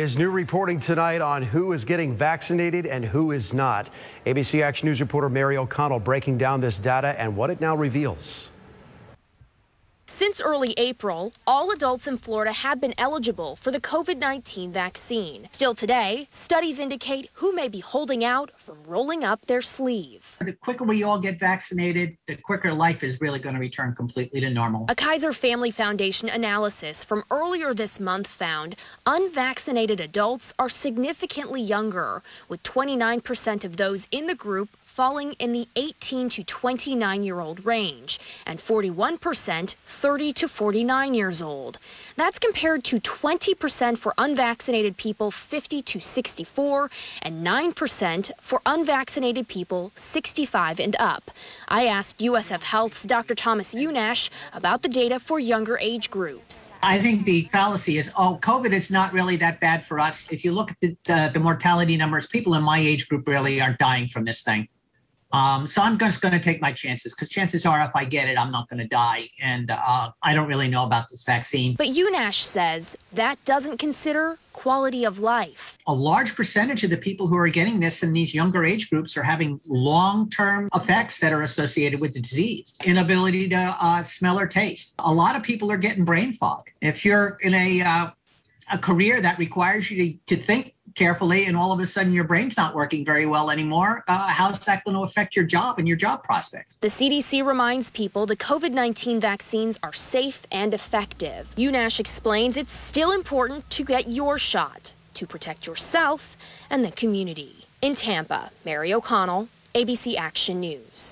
Is new reporting tonight on who is getting vaccinated and who is not. ABC Action News reporter Mary O'Connell breaking down this data and what it now reveals. Since early April, all adults in Florida have been eligible for the COVID 19 vaccine. Still today, studies indicate who may be holding out from rolling up their sleeve. The quicker we all get vaccinated, the quicker life is really going to return completely to normal. A Kaiser Family Foundation analysis from earlier this month found unvaccinated adults are significantly younger, with 29% of those in the group falling in the 18 to 29 year old range, and 41% 30 to 49 years old. That's compared to 20% for unvaccinated people 50 to 64 and 9% for unvaccinated people 65 and up. I asked USF Health's Dr. Thomas Unnasch about the data for younger age groups. I think the fallacy is, oh, COVID is not really that bad for us. If you look at the, the, the mortality numbers, people in my age group really aren't dying from this thing. Um, so I'm just going to take my chances because chances are if I get it, I'm not going to die. And uh, I don't really know about this vaccine. But Unnasch says that doesn't consider quality of life. A large percentage of the people who are getting this in these younger age groups are having long term effects that are associated with the disease, inability to uh, smell or taste. A lot of people are getting brain fog. If you're in a uh, a career that requires you to, to think carefully and all of a sudden your brain's not working very well anymore, uh, how's that going to affect your job and your job prospects? The CDC reminds people the COVID 19 vaccines are safe and effective. Unnasch explains it's still important to get your shot to protect yourself and the community. In Tampa, Mary O'Connell, ABC Action News.